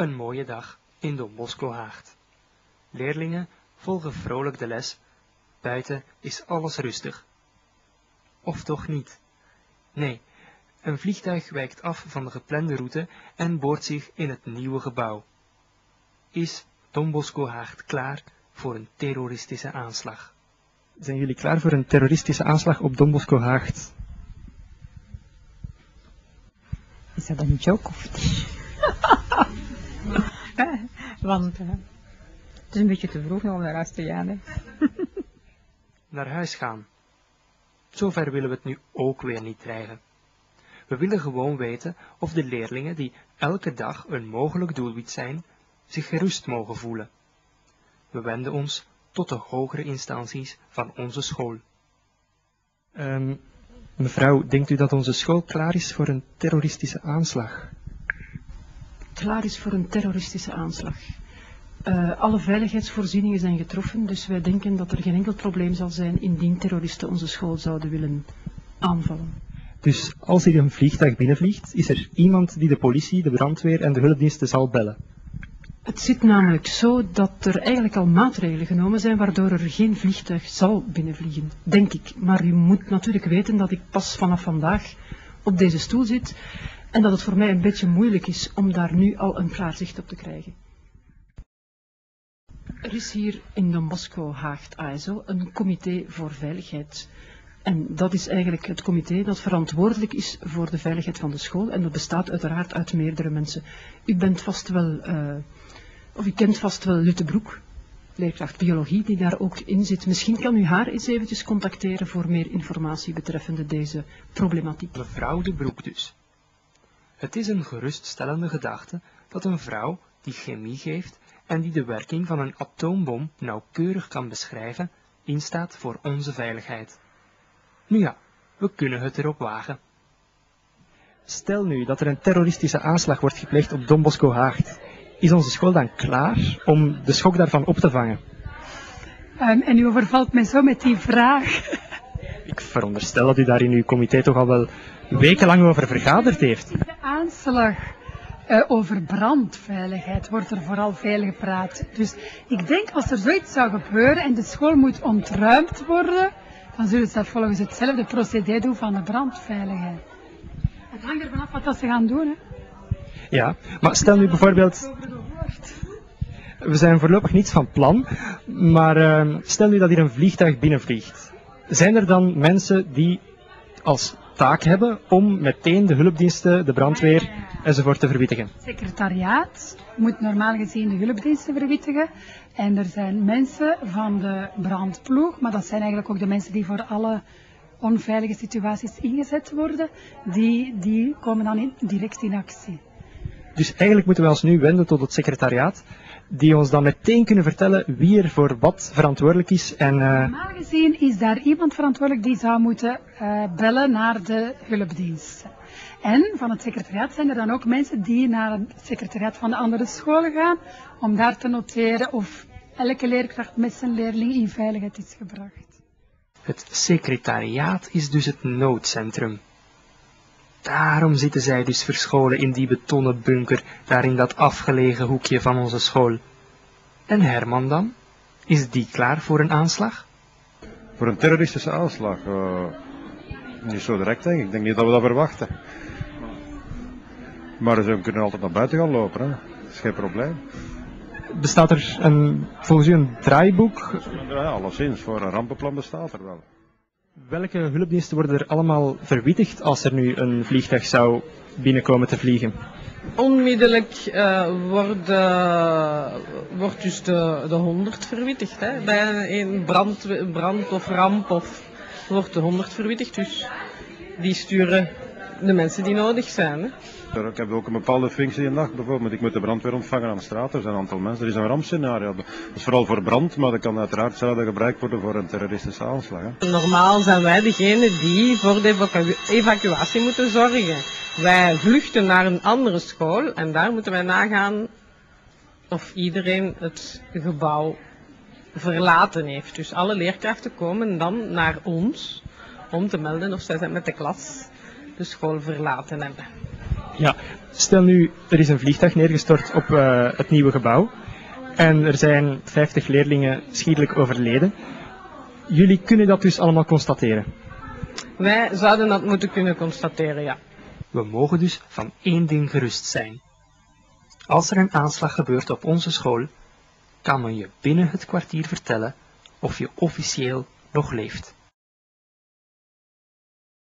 Een mooie dag in Don Bosco Haagt. Leerlingen volgen vrolijk de les. Buiten is alles rustig. Of toch niet? Nee, een vliegtuig wijkt af van de geplande route en boort zich in het nieuwe gebouw. Is Don Bosco Haagt klaar voor een terroristische aanslag? Zijn jullie klaar voor een terroristische aanslag op Don Bosco Haagt? Is dat een joke of niet? Want eh, het is een beetje te vroeg nog om naar huis te gaan. Hè. Naar huis gaan. Zover willen we het nu ook weer niet drijven. We willen gewoon weten of de leerlingen die elke dag een mogelijk doelwit zijn, zich gerust mogen voelen. We wenden ons tot de hogere instanties van onze school. Ehm, mevrouw, denkt u dat onze school klaar is voor een terroristische aanslag? Klaar is voor een terroristische aanslag. Eh, alle veiligheidsvoorzieningen zijn getroffen, dus wij denken dat er geen enkel probleem zal zijn indien terroristen onze school zouden willen aanvallen. Dus als hier een vliegtuig binnenvliegt, is er iemand die de politie, de brandweer en de hulpdiensten zal bellen? Het zit namelijk zo dat er eigenlijk al maatregelen genomen zijn waardoor er geen vliegtuig zal binnenvliegen, denk ik. Maar u moet natuurlijk weten dat ik pas vanaf vandaag op deze stoel zit en dat het voor mij een beetje moeilijk is om daar nu al een klaar zicht op te krijgen. Er is hier in Don Bosco Haagt ASO een comité voor veiligheid. En dat is eigenlijk het comité dat verantwoordelijk is voor de veiligheid van de school. En dat bestaat uiteraard uit meerdere mensen. U bent vast wel, uh, of u kent vast wel Lutte Broek, leerkracht biologie, die daar ook in zit. Misschien kan u haar eens eventjes contacteren voor meer informatie betreffende deze problematiek. Mevrouw de Broek dus. Het is een geruststellende gedachte dat een vrouw die chemie geeft en die de werking van een atoombom nauwkeurig kan beschrijven, instaat voor onze veiligheid. Nu ja, we kunnen het erop wagen. Stel nu dat er een terroristische aanslag wordt gepleegd op Don Bosco Haagt. Is onze school dan klaar om de schok daarvan op te vangen? Um, en u overvalt mij zo met die vraag. Veronderstel dat u daar in uw comité toch al wel wekenlang over vergaderd heeft. De aanslag uh, over brandveiligheid wordt er vooral veel gepraat. Dus ik denk als er zoiets zou gebeuren en de school moet ontruimd worden, dan zullen ze dat volgens hetzelfde procedé doen van de brandveiligheid. Het hangt er vanaf wat ze gaan doen. Hè. Ja, maar stel nu bijvoorbeeld... We zijn voorlopig niets van plan, maar uh, stel nu dat hier een vliegtuig binnenvliegt. Zijn er dan mensen die als taak hebben om meteen de hulpdiensten, de brandweer enzovoort te verwittigen. Het secretariaat moet normaal gezien de hulpdiensten verwittigen. En er zijn mensen van de brandploeg, maar dat zijn eigenlijk ook de mensen die voor alle onveilige situaties ingezet worden, die, die komen dan in, direct in actie. Dus eigenlijk moeten we ons nu wenden tot het secretariaat die ons dan meteen kunnen vertellen wie er voor wat verantwoordelijk is. En, uh... Normaal gezien is daar iemand verantwoordelijk die zou moeten uh, bellen naar de hulpdiensten. En van het secretariaat zijn er dan ook mensen die naar het secretariaat van de andere scholen gaan om daar te noteren of elke leerkracht met zijn leerling in veiligheid is gebracht. Het secretariaat is dus het noodcentrum. Daarom zitten zij dus verscholen in die betonnen bunker, daar in dat afgelegen hoekje van onze school. En Herman dan? Is die klaar voor een aanslag? Voor een terroristische aanslag? Uh, niet zo direct denk ik. Ik denk niet dat we dat verwachten. Maar we kunnen altijd naar buiten gaan lopen, hè. dat is geen probleem. Bestaat er een, volgens u een draaiboek? Ja, alleszins. Voor een rampenplan bestaat er wel. Welke hulpdiensten worden er allemaal verwittigd als er nu een vliegtuig zou binnenkomen te vliegen? Onmiddellijk wordt, uh, wordt dus de, de 100 verwittigd. Hè? Bij een brand, brand of ramp of wordt de 100 verwittigd. Dus die sturen de mensen die nodig zijn. Hè? Ik heb ook een bepaalde functie in dag bijvoorbeeld. Ik moet de brandweer ontvangen aan de straat. Er zijn een aantal mensen. Er is een rampscenario. Dat is vooral voor brand, maar dat kan uiteraard zelden gebruikt worden voor een terroristische aanslag. Hè. Normaal zijn wij degene die voor de evacuatie moeten zorgen. Wij vluchten naar een andere school en daar moeten wij nagaan of iedereen het gebouw verlaten heeft. Dus alle leerkrachten komen dan naar ons om te melden of zij met de klas de school verlaten hebben. Ja, stel nu, er is een vliegtuig neergestort op eh, het nieuwe gebouw en er zijn 50 leerlingen schietelijk overleden. Jullie kunnen dat dus allemaal constateren. Wij zouden dat moeten kunnen constateren, ja. We mogen dus van één ding gerust zijn. Als er een aanslag gebeurt op onze school, kan men je binnen het kwartier vertellen of je officieel nog leeft.